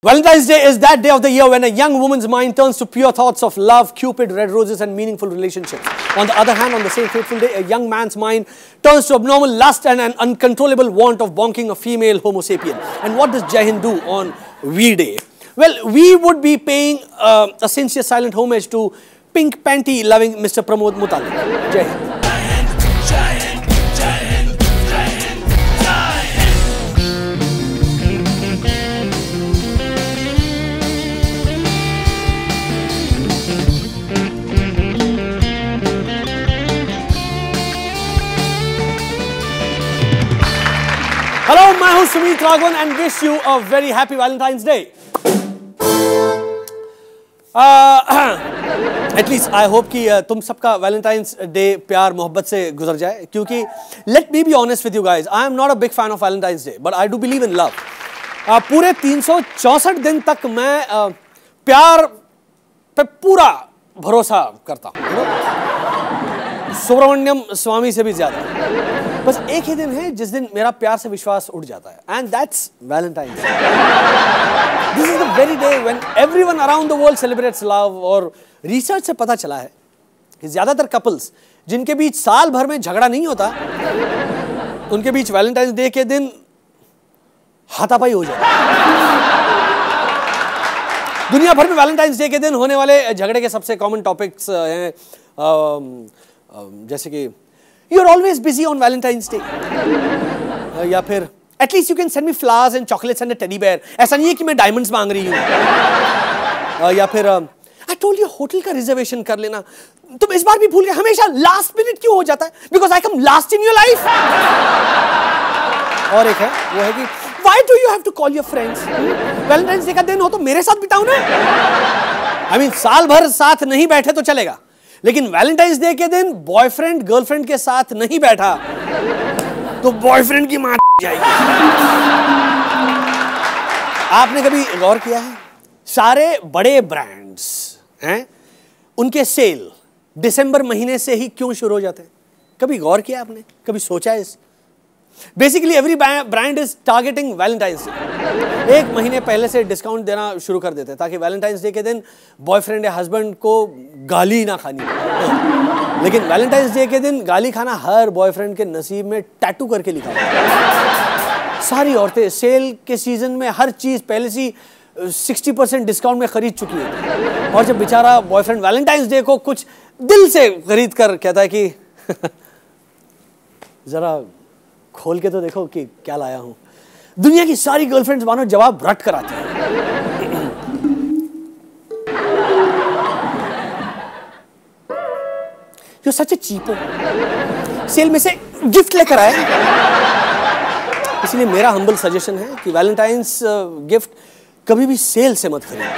Valentine's Day is that day of the year when a young woman's mind turns to pure thoughts of love, cupid, red roses, and meaningful relationships. On the other hand, on the same fateful day, a young man's mind turns to abnormal lust and an uncontrollable want of bonking a female Homo sapien. And what does Jai Hind do on V Day? Well, we would be paying uh, a sincere silent homage to pink panty loving Mr. Pramod Mutalik. Jai hello मैं हूँ Sumeet Raghavan and wish you a very happy Valentine's day at least I hope कि uh, तुम सबका Valentine's day प्यार मोहब्बत से गुजर जाए क्योंकि let me be honest with you guys I am not a big fan of Valentine's day but I do believe in love पूरे तीन दिन तक मैं uh, प्यार पे पूरा भरोसा करता हूँ सुब्रमण्यम स्वामी से भी ज़्यादा। बस एक ही दिन है जिस दिन मेरा प्यार से विश्वास उठ जाता है। And that's Valentine's this is the very day when everyone around the world celebrates love और रिसर्च से पता चला है कि ज़्यादातर कपल्स जिनके बीच साल भर में झगड़ा नहीं होता, उनके बीच वैलेंटाइंस डे के दिन हाथापाई हो जाता दुनिया भर में वैलेंटाइंस डे के दिन होने वाले झगड़े के सबसे कॉमन टॉपिक्स हैं जैसे कि you are always busy on Valentine's day या फिर at least you can send me flowers and chocolates and teddy bear ऐसा नहीं है कि मैं डायमंड्स मांग रही हूँ। या फिर आई टोल्ड यू होटल का रिजर्वेशन कर लेना। तुम इस बार भी भूल गए हमेशा लास्ट मिनट क्यों हो जाता है? Because I come last in your life और एक है वो है कि why do you have to call your friends? Valentine's day का दिन हो तो मेरे साथ बिताओ ना। आई I मीन mean, साल भर साथ नहीं बैठे तो चलेगा। लेकिन वैलेंटाइंस डे के दिन बॉयफ्रेंड गर्लफ्रेंड के साथ नहीं बैठा तो बॉयफ्रेंड की माँ जाएगी। आपने कभी गौर किया है? सारे बड़े ब्रांड्स हैं, उनके सेल दिसंबर महीने से ही क्यों शुरू हो जाते हैं? कभी गौर किया आपने? कभी सोचा है इस? Basically every brand is targeting Valentine's day एक महीने पहले से डिस्काउंट देना शुरू कर देते हैं, ताकि वैलेंटाइंस डे के दिन बॉयफ्रेंड या हस्बैंड को गाली ना खानी लेकिन वैलेंटाइंस डे के दिन गाली खाना हर बॉयफ्रेंड के नसीब में टैटू करके लिखा सारी औरतें सेल के सीज़न में हर चीज़ पहले से सिक्सटी परसेंट डिस्काउंट में खरीद चुकी है। और जब बेचारा बॉयफ्रेंड वैलेंटाइंस डे को कुछ दिल से खरीद कर कहता है कि, जरा खोल के तो देखो कि क्या लाया हूँ। दुनिया की सारी गर्लफ्रेंड्स मानो जवाब रट कर आती हैं। जो सच चीपो सेल में से गिफ्ट लेकर आए। इसलिए मेरा हम्बल सजेशन है कि वैलेंटाइंस गिफ्ट कभी भी सेल से मत खरीदो।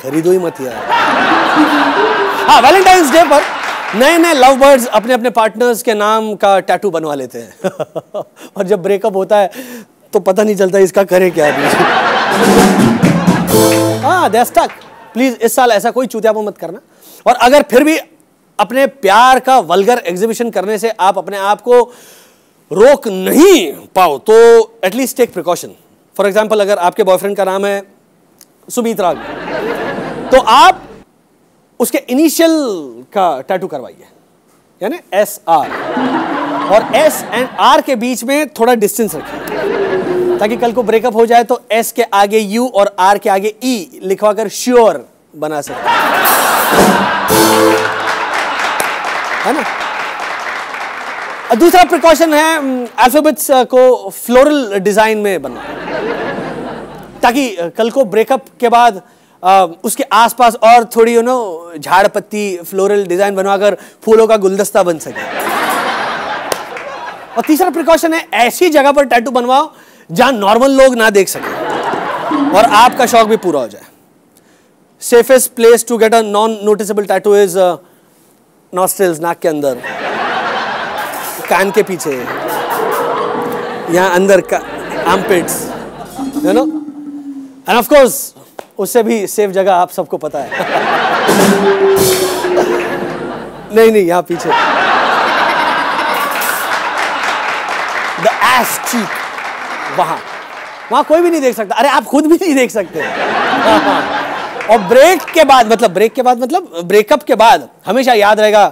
खरीदो ही मत यार। हाँ वैलेंटाइंस डे पर नए नए लव बर्ड्स अपने अपने पार्टनर्स के नाम का टैटू बनवा लेते हैं। और जब ब्रेकअप होता है तो पता नहीं चलता इसका करे क्या हाँ प्लीज़ इस साल ऐसा कोई चूतियापो मत करना। और अगर फिर भी अपने प्यार का वल्गर एग्जीबिशन करने से आप अपने आप को रोक नहीं पाओ तो at least take precaution for example अगर आपके बॉयफ्रेंड का नाम है सुमित राग तो आप उसके इनिशियल का टैटू करवाइए यानी एस आर और एस एंड आर के बीच में थोड़ा डिस्टेंस रखिए। ताकि कल को ब्रेकअप हो जाए तो एस के आगे यू और आर के आगे ई e लिखवा कर श्योर बना सकते है। ना? दूसरा प्रिकॉशन है अल्फाबेट्स को फ्लोरल डिज़ाइन में बनना ताकि कल को ब्रेकअप के बाद उसके आसपास और थोड़ी यू नो झाड़ पत्ती फ्लोरल डिज़ाइन बनवाकर फूलों का गुलदस्ता बन सके। और तीसरा प्रिकॉशन है, ऐसी जगह पर टैटू बनवाओ जहाँ नॉर्मल लोग ना देख सके। और आपका शौक भी पूरा हो जाए। Safest place to get a non noticeable tattoo is nostrils नाक के अंदर। कान के पीछे। यहाँ अंदर का armpits you know and of course उससे भी सेफ़ जगह आप सबको पता है। नहीं नहीं, यहाँ पीछे। द एस चीक वहाँ। वहाँ कोई भी नहीं देख सकता। अरे, आप खुद भी नहीं देख सकते। और ब्रेक के बाद मतलब ब्रेक के बाद मतलब ब्रेकअप के बाद, हमेशा याद रहेगा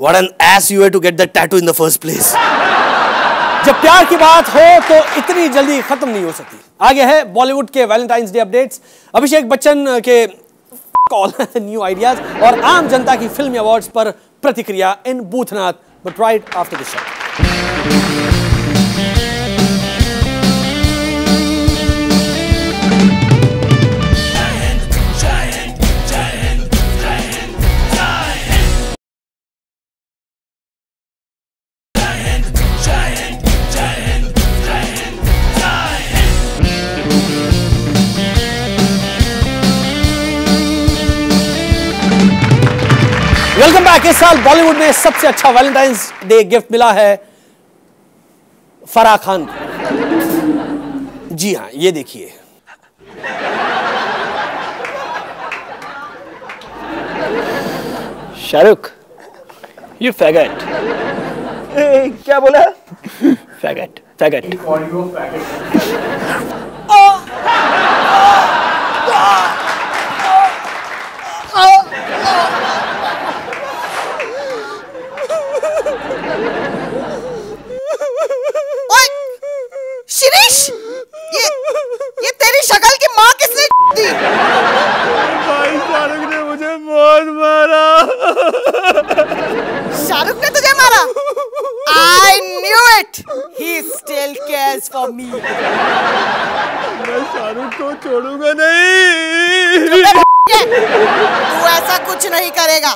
what an S you to get the tattoo in the first place जब प्यार की बात हो तो इतनी जल्दी खत्म नहीं हो सकती। आगे है बॉलीवुड के Valentine's day updates Abhishek Bachchan के कॉल न्यू आइडियाज़ और आम जनता की फ़िल्म अवार्ड्स पर प्रतिक्रिया in Bhoothnath but right after this shot welcome back इस साल बॉलीवुड में सबसे अच्छा वैलेंटाइंस डे गिफ्ट मिला है फराह खान को। जी हाँ ये देखिए। शाहरुख यू फैगट क्या बोला? फैगट फैगट ओए शिरीष ये ये तेरी शक्ल की माँ किसने दी भाई शाहरुख ने मुझे बहुत मारा शाहरुख ने तुझे मारा। I knew it he still cares for me मैं शाहरुख को छोड़ूँगा नहीं। तू ऐसा कुछ नहीं करेगा।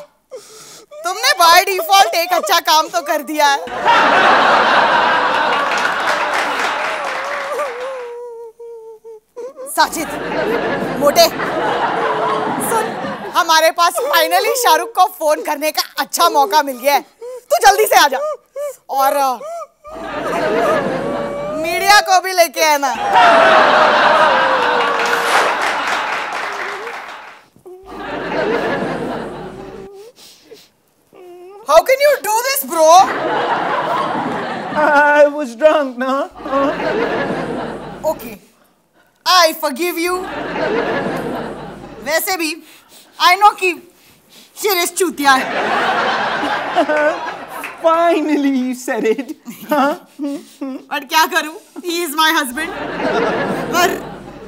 तुमने बाय डिफ़ॉल्ट एक अच्छा काम तो कर दिया है। साजिद मोटे सुन हमारे पास फाइनली शाहरुख को फ़ोन करने का अच्छा मौका मिल गया है। तू जल्दी से आ जा और मीडिया को भी लेके आना How can you do this, bro? I was drunk ना Okay. I forgive you. वैसे भी आई नो कि शिरीष चूतिया है finally, you said it. और क्या करूँ? ही इज़ माई हस्बैंड और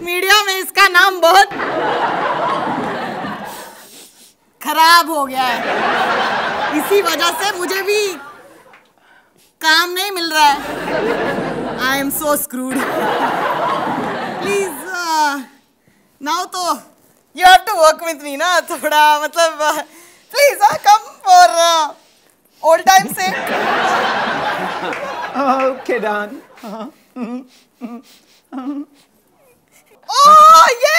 मीडिया में इसका नाम बहुत खराब हो गया है। इसी वजह से मुझे भी काम नहीं मिल रहा है। I am so screwed please now तो you have to work with me ना, थोड़ा मतलब please come for all time से। ओके डन ये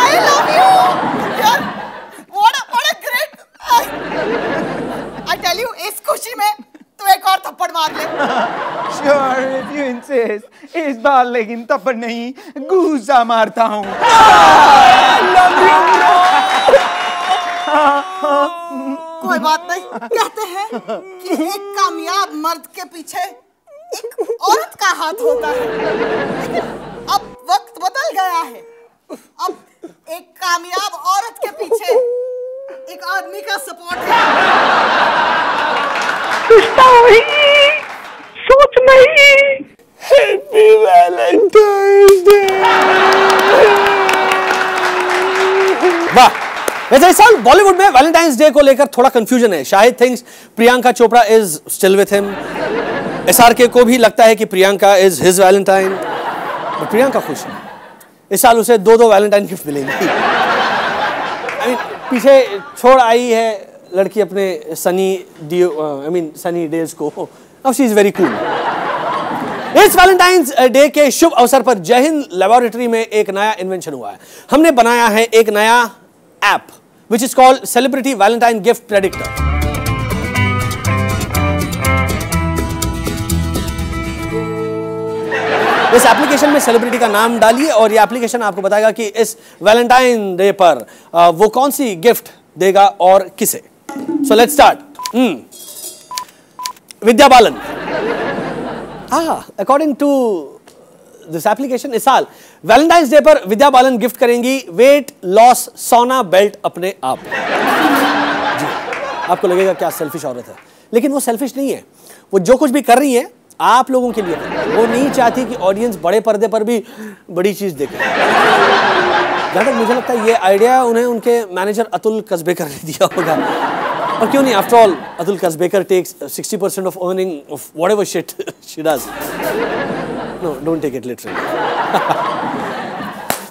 आई लव यू यार what a what a great I tell you इस खुशी में तू एक और थप्पड़ मार ले। श्योर इफ़ यू इंसिस्ट इस बार लेकिन थप्पड़ नहीं गूजा मारता हूँ। आई लव यू कोई बात नहीं. कहते हैं कि एक कामयाब मर्द के पीछे एक औरत का हाथ होता है. अब वक्त बदल गया है. अब एक कामयाब औरत के पीछे एक आदमी का सपोर्ट है. सोच नहीं हैप्पी वैलेंटाइंस डे वैसे इस साल बॉलीवुड में वैलेंटाइंस डे को लेकर थोड़ा कंफ्यूजन है। Shahid thinks Priyanka Chopra is still with him SRK को भी लगता है कि Priyanka is his Valentine Priyanka खुश है। इस साल उसे दो दो वैलेंटाइन गिफ्ट मिलेंगे। I mean, पीछे छोड़ आई है लड़की अपने Sunny D I mean sunny days को। Now she is very cool इस वैलेंटाइंस डे के शुभ अवसर पर जय हिंद लेबोरेटरी में एक नया इन्वेंशन हुआ है। हमने बनाया है एक नया app which is called celebrity valentine gift predictor इस एप्लीकेशन में सेलिब्रिटी का नाम डालिए और ये एप्लीकेशन आपको बताएगा कि इस वैलेंटाइन डे पर वो कौन सी गिफ्ट देगा और किसे? So let's start Vidya Balan. Ah, according to this application इस साल वैलेंटाइंस डे पर विद्या बालन गिफ्ट करेंगी वेट लॉस सोना बेल्ट अपने आप। जी, आपको लगेगा क्या सेल्फिश औरत है। लेकिन वो सेल्फिश नहीं है। वो जो कुछ भी कर रही है, आप लोगों के लिए। वो नहीं चाहती कि ऑडियंस बड़े पर्दे पर भी बड़ी चीज़ देखे। जहाँ तक मुझे लगता है ये आइडिया उन्हें उनके मैनेजर अतुल कसबेकर ने दिया होगा। और क्यों नहीं? After all Atul Kasbekar takes 60 percent of earning of whatever shit she does no don't take it literally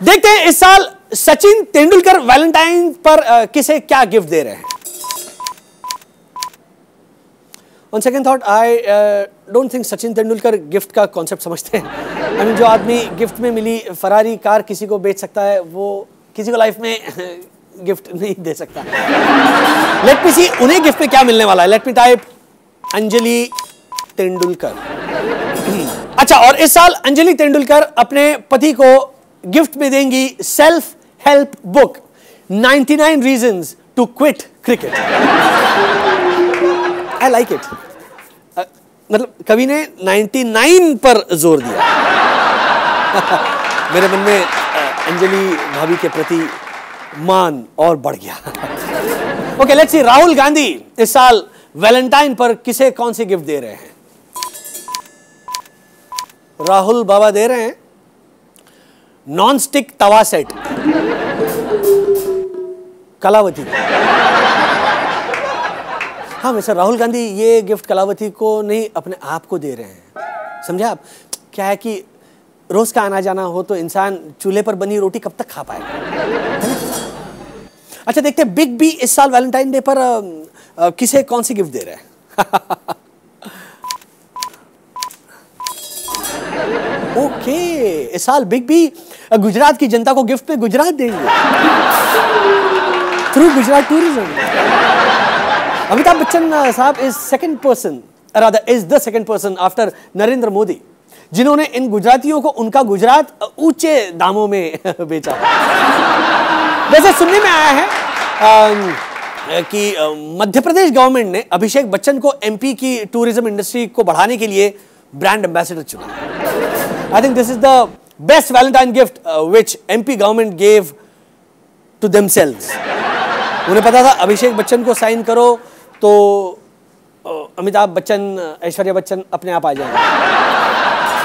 देखते हैं इस साल सचिन तेंदुलकर वैलेंटाइन पर किसे क्या गिफ्ट दे रहे हैं? On second thought I don't think Sachin Tendulkar gift का कॉन्सेप्ट समझते हैं। आई मीन जो आदमी गिफ्ट में मिली फरारी कार किसी को बेच सकता है, वो किसी को लाइफ में गिफ्ट नहीं दे सकता। लेट मी सी उन्हें गिफ्ट में क्या मिलने वाला है। Let me type Anjali Tendulkar अच्छा और इस साल अंजलि तेंदुलकर अपने पति को गिफ्ट में देंगी self help book 99 reasons to quit cricket. I like it मतलब कवि ने 99 पर ज़ोर दिया। मेरे मन में अंजलि भाभी के प्रति मान और बढ़ गया। Okay let's see Rahul Gandhi इस साल वैलेंटाइन पर किसे कौन सी गिफ्ट दे रहे हैं? राहुल बाबा दे रहे हैं। नॉन स्टिक तवा सेट कलावती। हाँ मिस्टर राहुल गांधी ये गिफ्ट कलावती को नहीं अपने आप को दे रहे हैं। समझे आप? क्या है कि रोज का आना जाना हो तो इंसान चूल्हे पर बनी रोटी कब तक खा पाएगा? अच्छा देखते हैं बिग बी इस साल वैलेंटाइन डे पर अ, अ, किसे कौन सी गिफ्ट दे रहे हैं? ओके इस साल बिग बी गुजरात की जनता को गिफ्ट में गुजरात देंगे थ्रू गुजरात टूरिज़्म अमिताभ बच्चन साहब is second person rather is the second person after Narendra Modi जिन्होंने इन गुजरातियों को उनका गुजरात ऊँचे दामों में बेचा। वैसे सुनने में आया है अम, कि मध्य प्रदेश गवर्नमेंट ने अभिषेक बच्चन को एमपी की टूरिज़्म इंडस्ट्री को बढ़ाने के लिए ब्रांड एम्बेसडर चुना। I think this is the best valentine gift which MP government gave to themselves उन्हें पता था, अभिषेक बच्चन को साइन करो तो अमिताभ बच्चन ऐश्वर्या बच्चन अपने आप आ जाएँगे.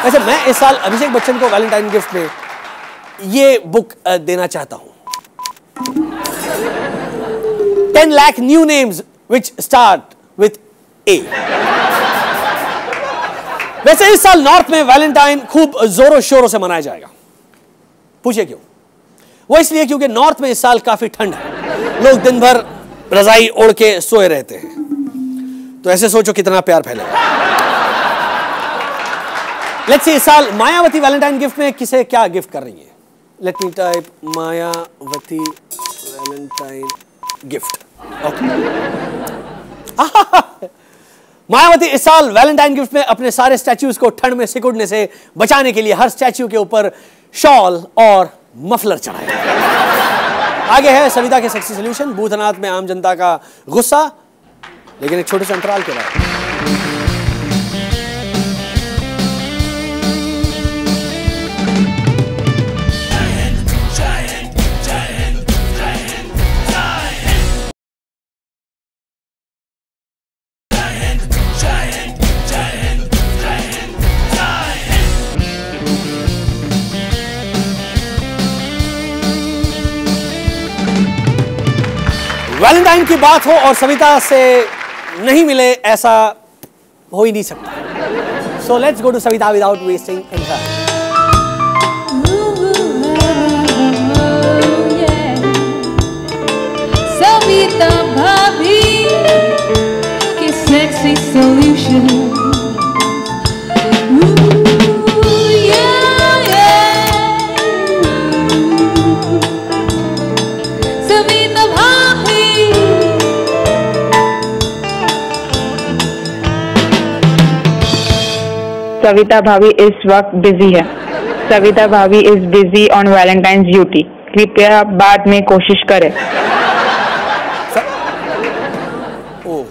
वैसे मैं इस साल अभिषेक बच्चन को वैलेंटाइन गिफ्ट में ये बुक देना चाहता हूँ। 10 lakh new names which start with A. वैसे इस साल नॉर्थ में वैलेंटाइन खूब जोरों शोरों से मनाया जाएगा। पूछिए क्यों? वो इसलिए क्योंकि नॉर्थ में इस साल काफ़ी ठंड है। लोग दिन भर रजाई ओढ़ के सोए रहते हैं। तो ऐसे सोचो कितना प्यार फैलेगा। लेट्स इस साल मायावती वैलेंटाइन गिफ्ट में किसे क्या गिफ्ट कर रही है? Let me type Mayawati valentine gift. Okay Mayawati इस साल वैलेंटाइन गिफ्ट में अपने सारे स्टैच्यूज को ठंड में सिकुड़ने से बचाने के लिए हर स्टैच्यू के ऊपर शॉल और मफलर चढ़ाए। आगे है सविता के सेक्सी सोल्यूशन भूतनाथ में आम जनता का गुस्सा, लेकिन एक छोटे से अंतराल के बाद। बात हो और सविता से नहीं मिले, ऐसा हो ही नहीं सकता so let's go to Savita without wasting in Savita Savita solution. Savita भाभी इस वक्त बिज़ी है। सविता भाभी is busy on valentine's duty कृपया बाद में कोशिश करें। ओ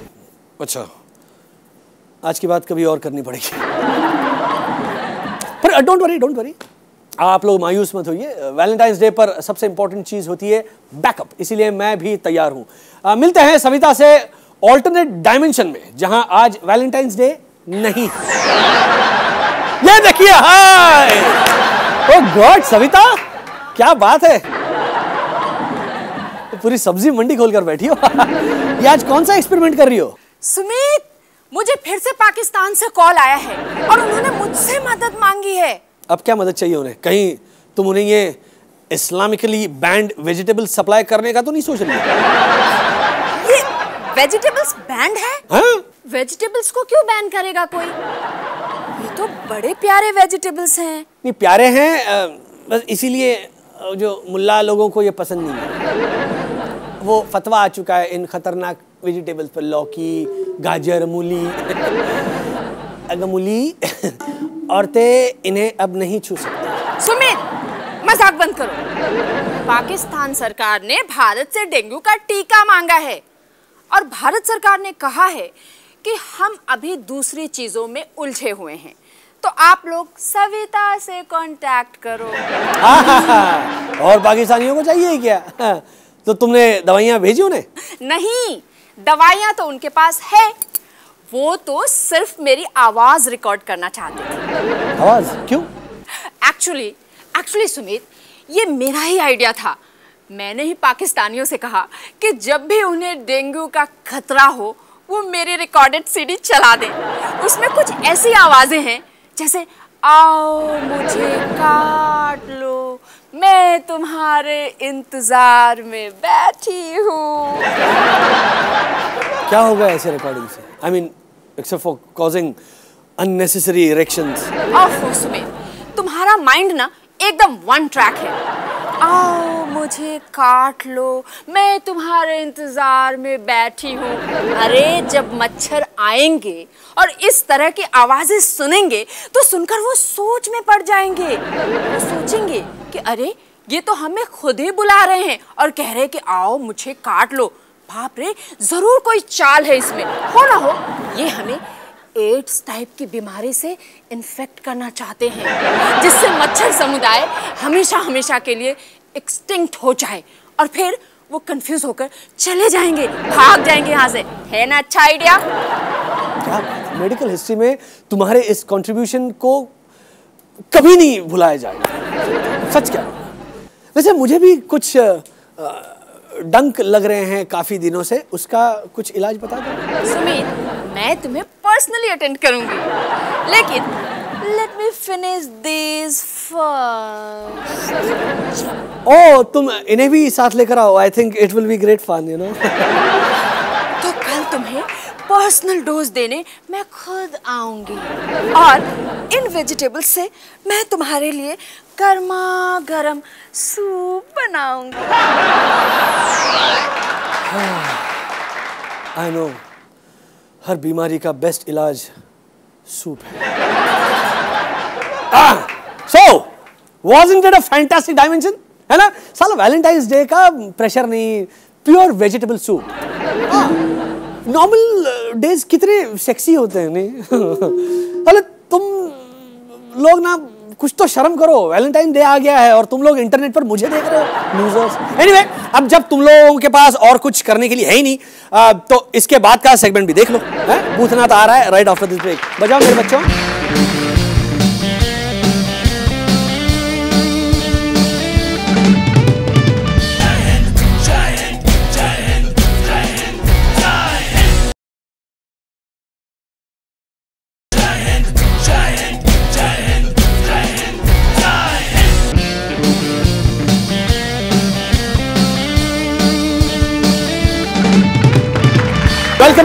अच्छा। आज की बात कभी और करनी पड़ेगी। पर डोंट वरी डोंट वरी आप लोग मायूस मत होइए। वैलेंटाइंस डे पर सबसे इंपॉर्टेंट चीज़ होती है बैकअप इसीलिए मैं भी तैयार हूँ। अ, मिलते हैं सविता से ऑल्टरनेट डायमेंशन में जहाँ आज वैलेंटाइंस डे नहीं ये देखिए हाय। ओ गॉड सविता क्या बात है? तो पूरी सब्ज़ी मंडी खोलकर बैठी हो। ये आज कौन सा एक्सपेरिमेंट कर रही हो? सुमित मुझे फिर से पाकिस्तान से कॉल आया है और उन्होंने मुझसे मदद मांगी है। अब क्या मदद चाहिए उन्हें? कहीं तुम उन्हें ये इस्लामिकली बैंड वेजिटेबल सप्लाई करने का तो नहीं सोच रही? ये वेजिटेबल्स बैंड है? हाँ? वेजिटेबल्स को क्यों बैन करेगा कोई? तो बड़े प्यारे वेजिटेबल्स हैं। नहीं प्यारे हैं बस इसीलिए जो मुल्ला लोगों को ये पसंद नहीं है। वो फतवा आ चुका है इन खतरनाक वेजिटेबल्स पर लौकी गाजर मूली। अगर मूली औरतें इन्हें अब नहीं छू सकती। सुमित मज़ाक बंद करो। पाकिस्तान सरकार ने भारत से डेंगू का टीका मांगा है। और भारत सरकार ने कहा है कि हम अभी दूसरी चीज़ों में उलझे हुए हैं। तो आप लोग सविता से कांटेक्ट करो। और पाकिस्तानियों को चाहिए क्या? तो तुमने दवाइयाँ भेजी उन्हें? नहीं दवाइयाँ तो उनके पास है। वो तो सिर्फ़ मेरी आवाज़ रिकॉर्ड करना चाहते थे। आवाज़? क्यों? एक्चुअली एक्चुअली सुमित ये मेरा ही आइडिया था। मैंने ही पाकिस्तानियों से कहा कि जब भी उन्हें डेंगू का खतरा हो वो मेरी रिकॉर्डेड सीडी चला दें। उसमें कुछ ऐसी आवाज़ें हैं जैसे आओ मुझे काट लो। मैं तुम्हारे इंतज़ार में बैठी हूँ। क्या होगा ऐसे रिकॉर्डिंग से? I mean except for causing unnecessary erections ओफो सुमित तुम्हारा माइंड ना एकदम वन ट्रैक है। आओ मुझे काट लो। मैं तुम्हारे इंतज़ार में बैठी हूँ। अरे, जब मच्छर आएँगे और इस तरह की आवाज़ें सुनेंगे तो सुनकर वो सोच में पड़ जाएँगे। वो सोचेंगे कि, अरे, ये तो हमें खुद ही बुला रहे हैं और कह रहे कि, आओ, मुझे काट लो। बाप रे, ज़रूर कोई चाल है इसमें। हो ना हो, ये हमें एड्स टाइप की बीमारी से इन्फेक्ट करना चाहते हैं, जिससे मच्छर समुदाय हमेशा हमेशा के लिए एक्सटिंक्ट हो जाए और फिर वो कंफ्यूज होकर चले जाएँगे भाग जाएँगे यहाँ से। है ना अच्छा आइडिया क्या मेडिकल हिस्ट्री में तुम्हारे इस कंट्रीब्यूशन को कभी नहीं भुलाया जाएगा सच क्या? वैसे मुझे भी कुछ अ, डंक लग रहे हैं काफ़ी दिनों से। उसका कुछ इलाज बता दो। सुमित मैं तुम्हें पर्सनली अटेंड करूँगी। लेकिन let me finish this first ओ तुम इन्हें भी साथ लेकर आओ. I think it will be great fun you know तो कल तुम्हें पर्सनल डोज देने मैं खुद आऊँगी। और इन वेजिटेबल्स से मैं तुम्हारे लिए गर्मा गर्म सूप बनाऊँगी। आई नो हर बीमारी का बेस्ट इलाज सूप है। सो wasn't it a fantastic dimension? है ना? साला वैलेंटाइंस डे का प्रेशर नहीं pure vegetable soup normal days कितने सेक्सी होते हैं नहीं? अरे तुम लोग ना कुछ तो शर्म करो वैलेंटाइन डे आ गया है और तुम लोग इंटरनेट पर मुझे देख रहे हो लूजर्स एनीवे अब जब तुम लोगों के पास और कुछ करने के लिए है ही नहीं आ, तो इसके बाद का सेगमेंट भी देख लो बूथनाथ आ रहा है राइट आफ्टर दिस ब्रेक बजाओ मेरे बच्चों।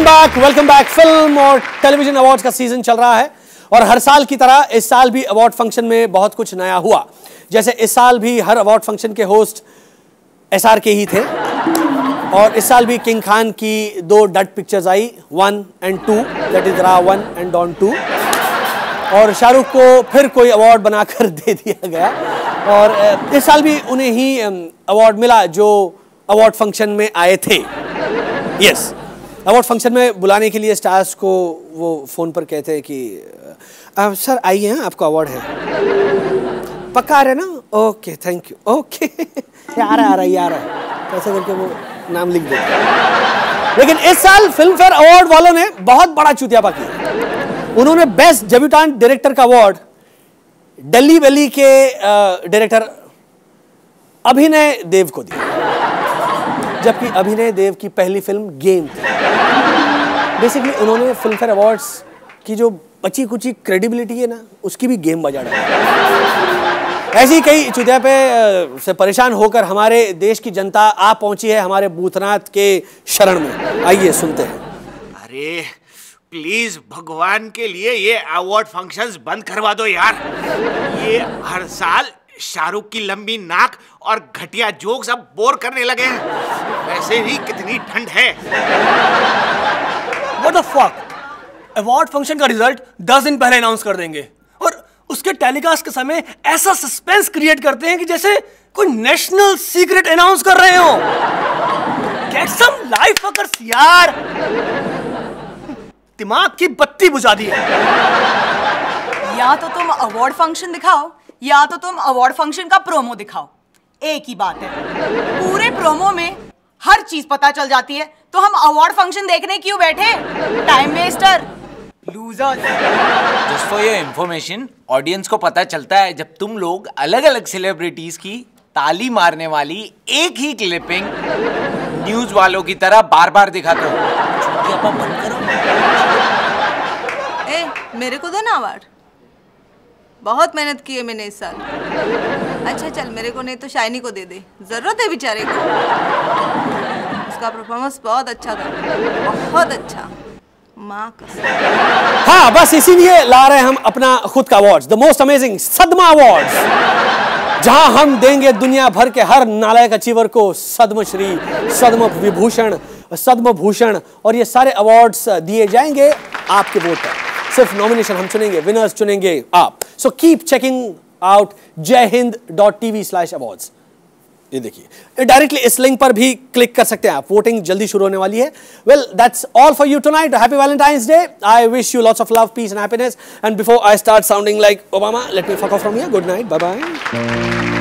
बैक वेलकम बैक फ़िल्म और टेलीविज़न अवार्ड्स का सीज़न चल रहा है और हर साल की तरह इस साल भी अवार्ड फ़ंक्शन में बहुत कुछ नया हुआ। जैसे इस साल भी हर अवार्ड फ़ंक्शन के होस्ट एस के ही थे और इस साल भी किंग खान की दो dud pictures I one and two that is Ra one and Don two और शाहरुख को फिर कोई अवार्ड बनाकर दे दिया गया। और इस साल भी उन्हें ही अवार्ड मिला जो अवार्ड फ़ंक्शन में आए थे। यस अवार्ड फ़ंक्शन में बुलाने के लिए स्टार्स को वो फ़ोन पर कहते हैं कि "अ, सर आइए हैं आपको अवार्ड है। पक्का आ रहा है ना? Okay thank you okay. आ रहा आ रहा ये आ रहा है। कैसे करके वो नाम लिख दे लेकिन इस साल फ़िल्म फेयर अवार्ड वालों ने बहुत बड़ा चुतियापा किया। उन्होंने बेस्ट डेब्यूटांट डायरेक्टर का अवार्ड दिल्ली वैली के डायरेक्टर अभिनय देव को दिया। जबकि अभिनय देव की पहली फ़िल्म गेम थी। बेसिकली उन्होंने फ़िल्म फेयर अवार्ड्स की जो बची कुची क्रेडिबिलिटी है ना, उसकी भी गेम बजा डाली। ऐसी कई चुतिया पे से परेशान होकर हमारे देश की जनता आ पहुँची है हमारे बूथनाथ के शरण में। आइए, सुनते हैं। अरे प्लीज़ भगवान के लिए ये अवार्ड फ़ंक्शंस बंद करवा दो यार। ये हर साल शाहरुख की लंबी नाक और घटिया जोक्स अब बोर करने लगे हैं। वैसे ही कितनी ठंड है। What the fuck award function का रिज़ल्ट दस दिन पहले अनाउंस कर देंगे। और उसके टेलीकास्ट के समय ऐसा सस्पेंस क्रिएट करते हैं कि जैसे कोई नेशनल सीक्रेट अनाउंस कर रहे हो। गेट सम लाइफ फकर्स यार। दिमाग की बत्ती बुझा दी है। या तो तुम अवार्ड फ़ंक्शन दिखाओ, या तो तुम अवार्ड फ़ंक्शन का प्रोमो दिखाओ। एक ही बात है। पूरे प्रोमो में हर चीज़ पता चल जाती है। तो हम अवार्ड फ़ंक्शन देखने क्यों बैठे? Time waster loser just for your information audience को पता चलता है जब तुम लोग अलग अलग सेलिब्रिटीज की ताली मारने वाली एक ही क्लिपिंग न्यूज़ वालों की तरह बार बार दिखाते हो। बंद करो। ए मेरे को दो ना अवार्ड बहुत मेहनत की है मैंने इस साल। अच्छा चल, मेरे को नहीं तो शाइनी को दे दे। ज़रूरत है बेचारे को। उसका परफॉर्मेंस बहुत अच्छा था। बहुत अच्छा। हाँ बस इसीलिए ला रहे हम अपना खुद का अवार्ड्स द मोस्ट अमेजिंग सदमा अवार्ड्स जहाँ हम देंगे दुनिया भर के हर नालायक अचीवर को सदमश्री सदम विभूषण, सदम भूषण, और ये सारे अवार्ड्स दिए जाएँगे आपके वोट पर। सिर्फ़ नॉमिनेशन हम चुनेंगे विनर्स चुनेंगे आप। सो keep checking out Jai Hind dot TV slash awards ये देखिए। डायरेक्टली इस लिंक पर भी क्लिक कर सकते हैं आप। वोटिंग जल्दी शुरू होने वाली है। Well that's all for you tonight happy valentine's day I wish you lots of love peace and happiness and before I start sounding like Obama let me fuck off from here good night bye bye